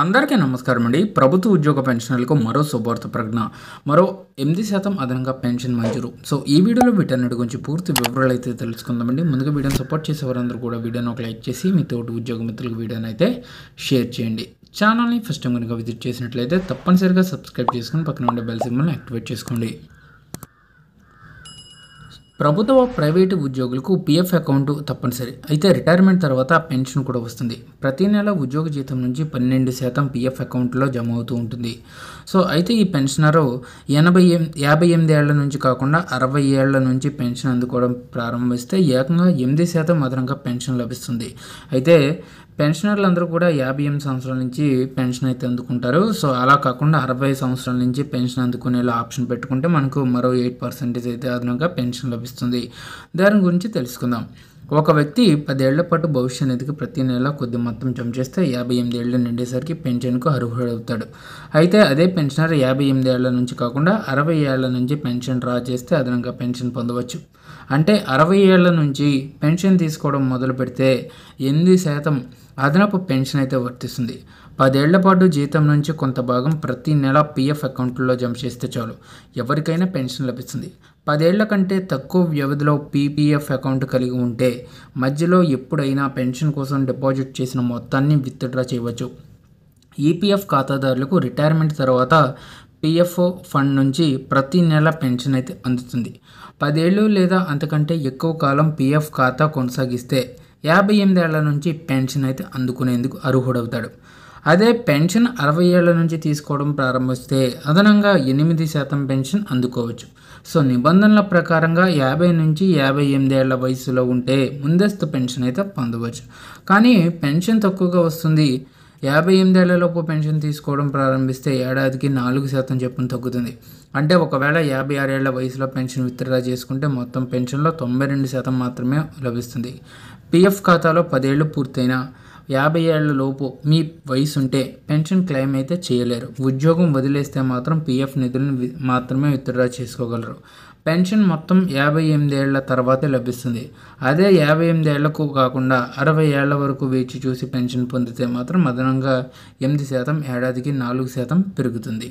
అందరికీ నమస్కారం అండి. ప్రభుత్వ ఉద్యోగ పెన్షనర్లకు మరో శుభార్త ప్రజ్ఞ మరో ఎనిమిది శాతం అదనంగా పెన్షన్ మంజూరు. సో ఈ వీడియోలో వీటన్నిటి గురించి పూర్తి వివరాలు అయితే తెలుసుకుందామండి ముందుగా వీడియోని సపోర్ట్ చేసే వారందరూ కూడా వీడియోని ఒక లైక్ చేసి మీ తోటి ఉద్యోగ మిత్రులకు వీడియోని అయితే షేర్ చేయండి. ఛానల్ని ఫస్ట్ టైం కనుక విజిట్ చేసినట్లయితే తప్పనిసరిగా సబ్స్క్రైబ్ చేసుకుని పక్కన ఉండే బెల్ సింబల్ని యాక్టివేట్ చేసుకోండి. ప్రభుత్వ ప్రైవేటు ఉద్యోగులకు పిఎఫ్ అకౌంట్ తప్పనిసరి. అయితే రిటైర్మెంట్ తర్వాత పెన్షన్ కూడా వస్తుంది. ప్రతి నెల ఉద్యోగ జీతం నుంచి పన్నెండు శాతం పిఎఫ్ అకౌంట్లో జమ అవుతూ ఉంటుంది. సో అయితే ఈ పెన్షనరు ఎనభై యాభై ఎనిమిది ఏళ్ళ నుంచి కాకుండా అరవై ఏళ్ళ నుంచి పెన్షన్ అందుకోవడం ప్రారంభిస్తే ఏకంగా ఎనిమిది శాతం అదనంగా పెన్షన్ లభిస్తుంది. అయితే పెన్షనర్లు అందరూ కూడా యాభై ఎనిమిది సంవత్సరాల నుంచి పెన్షన్ అయితే అందుకుంటారు. సో అలా కాకుండా అరవై సంవత్సరాల నుంచి పెన్షన్ అందుకునేలా ఆప్షన్ పెట్టుకుంటే మనకు మరో ఎయిట్ పర్సెంటేజ్ అయితే అదనంగా పెన్షన్ లభిస్తుంది. దాని గురించి తెలుసుకుందాం. ఒక వ్యక్తి పదేళ్ళ పాటు భవిష్య నిధికి ప్రతి నెల కొద్ది మొత్తం జమ చేస్తే యాభై ఎనిమిది ఏళ్ళు నిండేసరికి పెన్షన్కు అర్హుడవుతాడు. అయితే అదే పెన్షనర్ యాభై ఎనిమిది ఏళ్ళ నుంచి కాకుండా అరవై ఏళ్ళ నుంచి పెన్షన్ డ్రా చేస్తే అదనంగా పెన్షన్ పొందవచ్చు. అంటే అరవై ఏళ్ళ నుంచి పెన్షన్ తీసుకోవడం మొదలు పెడితే ఎనిమిది శాతం అదనపు పెన్షన్ అయితే వర్తిస్తుంది. పదేళ్ళ పాటు జీతం నుంచి కొంత భాగం ప్రతి నెల పిఎఫ్ అకౌంట్లో జమ చేస్తే చాలు. ఎవరికైనా పెన్షన్ లభిస్తుంది. పదేళ్ళ కంటే తక్కువ వ్యవధిలో పీపీఎఫ్ అకౌంట్ కలిగి ఉంటే మధ్యలో ఎప్పుడైనా పెన్షన్ కోసం డిపాజిట్ చేసిన మొత్తాన్ని విత్డ్రా చేయవచ్చు. ఈపీఎఫ్ ఖాతాదారులకు రిటైర్మెంట్ తర్వాత పిఎఫ్ ఫండ్ నుంచి ప్రతి నెల పెన్షన్ అయితే అందుతుంది. పదేళ్ళు లేదా అంతకంటే ఎక్కువ కాలం పిఎఫ్ ఖాతా కొనసాగిస్తే యాభై ఎనిమిదేళ్ళ నుంచి పెన్షన్ అయితే అందుకునేందుకు అర్హుడవుతాడు. అదే పెన్షన్ అరవై ఏళ్ళ నుంచి తీసుకోవడం ప్రారంభిస్తే అదనంగా ఎనిమిది శాతం పెన్షన్ అందుకోవచ్చు. సో నిబంధనల ప్రకారంగా యాభై నుంచి యాభై ఎనిమిది ఏళ్ళ వయసులో ఉంటే ముందస్తు పెన్షన్ అయితే పొందవచ్చు. కానీ పెన్షన్ తక్కువగా వస్తుంది. యాభై ఎనిమిదేళ్ళలోపు పెన్షన్ తీసుకోవడం ప్రారంభిస్తే ఏడాదికి నాలుగు శాతం చొప్పున తగ్గుతుంది. అంటే ఒకవేళ యాభై ఆరేళ్ళ వయసులో పెన్షన్ విత్డ్రా చేసుకుంటే మొత్తం పెన్షన్లో తొంభై రెండు శాతం మాత్రమే లభిస్తుంది. పిఎఫ్ ఖాతాలో పదేళ్ళు పూర్తయిన యాభై ఏళ్ళలోపు మీ వయసు ఉంటే పెన్షన్ క్లెయిమ్ అయితే చేయలేరు. ఉద్యోగం వదిలేస్తే మాత్రం పిఎఫ్ నిధులను మాత్రమే విత్డ్రా చేసుకోగలరు. పెన్షన్ మొత్తం యాభై ఎనిమిది ఏళ్ళ తర్వాతే లభిస్తుంది. అదే యాభై ఎనిమిది ఏళ్ళకు కాకుండా అరవై ఏళ్ళ వరకు వేచి చూసి పెన్షన్ పొందితే మాత్రం అదనంగా ఎనిమిది శాతం ఏడాదికి నాలుగు శాతం పెరుగుతుంది.